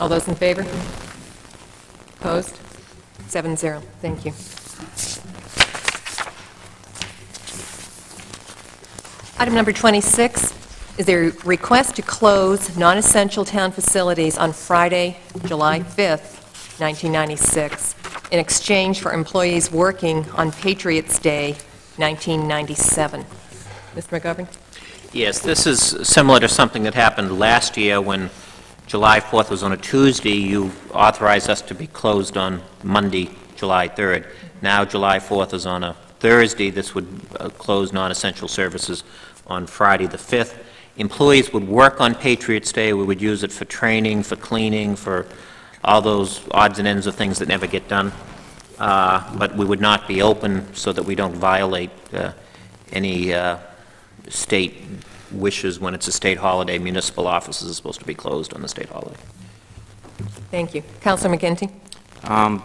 All those in favor? Opposed? Seven zero. Thank you. Item number 26 is a request to close non-essential town facilities on Friday, July 5th, 1996, in exchange for employees working on Patriots' Day, 1997. Mr. McGovern? Yes, this is similar to something that happened last year when July 4th was on a Tuesday. You authorized us to be closed on Monday, July 3rd. Now July 4th is on a Thursday. This would uh, close non-essential services on Friday, the 5th. Employees would work on Patriots' Day. We would use it for training, for cleaning, for all those odds and ends of things that never get done. Uh, But we would not be open so that we don't violate uh, any uh, state wishes when it's a state holiday. Municipal offices are supposed to be closed on the state holiday. Thank you. Councilor McGinty? Um,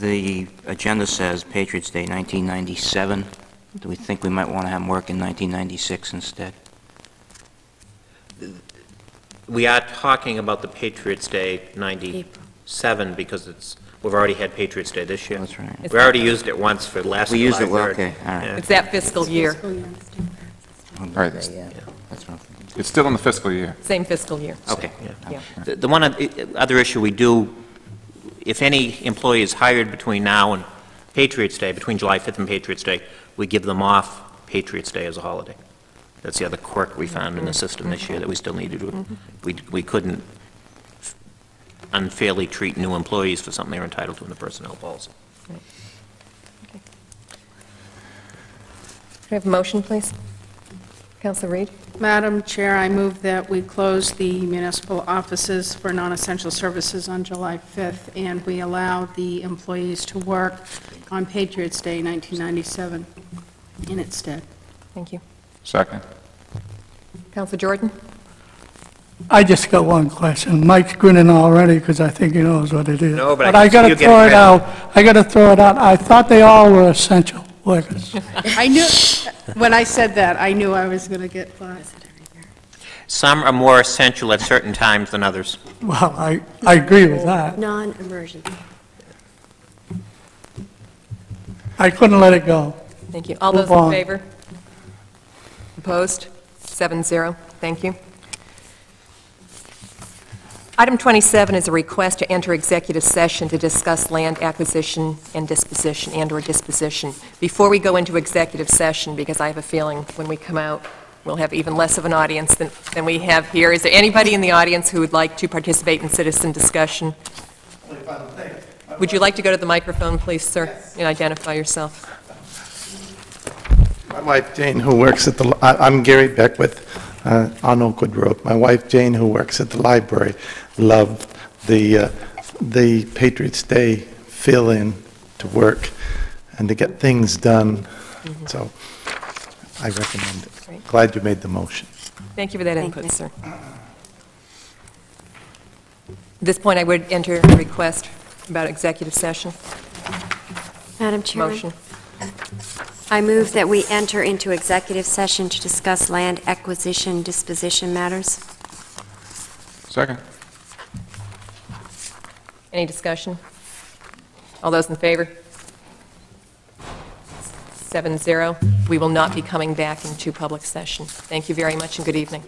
The agenda says Patriots' Day 1997. Do we think we might want to have them work in 1996 instead? We are talking about the Patriots' Day 97 because it's, we've already had Patriots' Day this year. That's right. We already used it once for last We July used it, well, 3rd. okay, all right. Yeah. It's that fiscal year, Right, That's what I'm thinking. it's still in the fiscal year. same fiscal year. Okay. Yeah. The the one oth- other issue we do, if any employee is hired between now and Patriots' Day, between July 5th and Patriots' Day, we give them off Patriots' Day as a holiday. That's the other quirk we found in the mm-hmm. system this year that we still needed to, mm-hmm. we we couldn't unfairly treat new employees for something they're entitled to in the personnel policy. Could I have a motion, please? Councilor Reed? Madam Chair, I move that we close the municipal offices for non-essential services on July 5th, and we allow the employees to work on Patriots' Day 1997 in its stead. Thank you. Second. Councilor Jordan? I just got one question. Mike's grinning already because I think he knows what it is. No, but I I can see gotta getting throw it red. out. I gotta throw it out. I thought they all were essential workers. I knew, when I said that, I knew I was going to get five. Some are more essential at certain times than others. Well, I, I agree with that. Non-emergency. I couldn't let it go. Thank you. All those in on. favor? Opposed? Seven zero. Thank you. Item 27 is a request to enter executive session to discuss land acquisition and disposition, and/or disposition. Before we go into executive session, because I have a feeling when we come out, we'll have even less of an audience than than we have here, is there anybody in the audience who would like to participate in citizen discussion? Would you like to go to the microphone, please, sir, and identify yourself? My wife Jane, who works at the, I'm Gary Beckwith uh, on Oakwood Road. My wife Jane, who works at the library, loved the, uh, the Patriots' Day fill-in to work and to get things done. So I recommend it. Great. Glad you made the motion. Thank you for that Thank input, you. sir. At this point, I would enter a request about executive session. Madam Chairman? Motion. I move that we enter into executive session to discuss land acquisition disposition matters. Second. Any discussion? All those in favor? Seven zero. We will not be coming back into public session. Thank you very much and good evening.